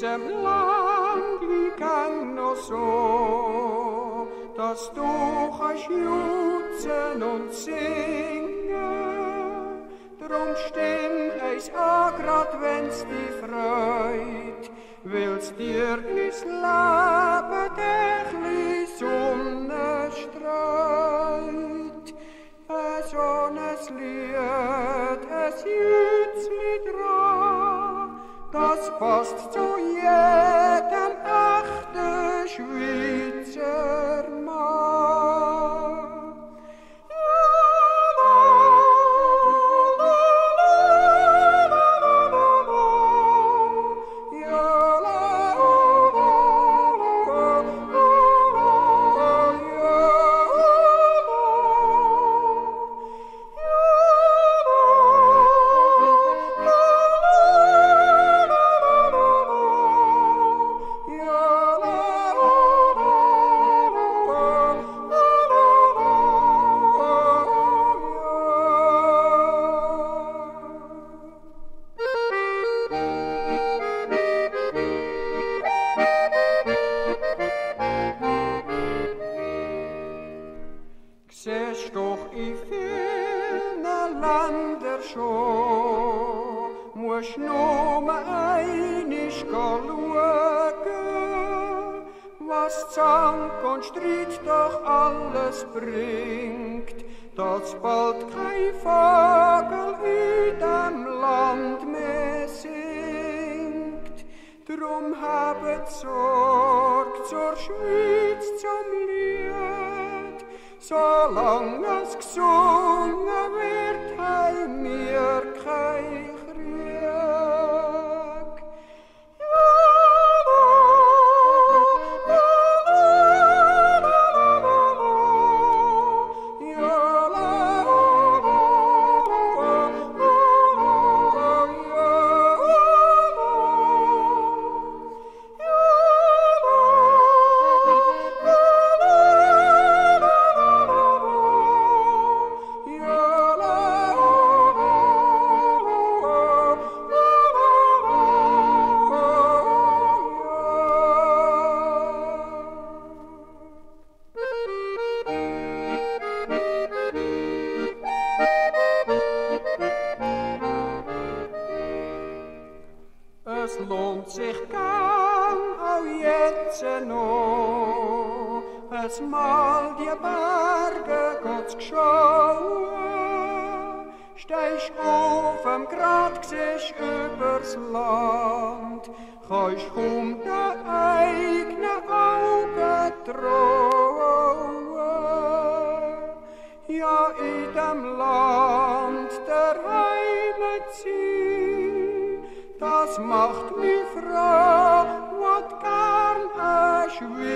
diesem Land liegen nur so, dass du euch jutzen und singen. Drum stimm eis a grad, wenn's die freut, willst dir ins Leben täglich Sonne streut. Ein Sonneslied das passt zu jedem echten Schweizer Mann. Ländern schon, musst nur einig schauen, was Zank und Streit doch alles bringt, dass bald kein Vogel in dem Land mehr singt. Drum habet Sorg zur Schweiz zum Lied, so long as gesungen wird, heim mir Es lohnt sich gern auch jetzt noch, es mal die Berge Gott schauen. Steigst auf dem Grat, siehst übers Land, kannst um de eigenen Augen trauen. Ja, in dem Land der Heimat zieh, das macht mich froh, what can I wish?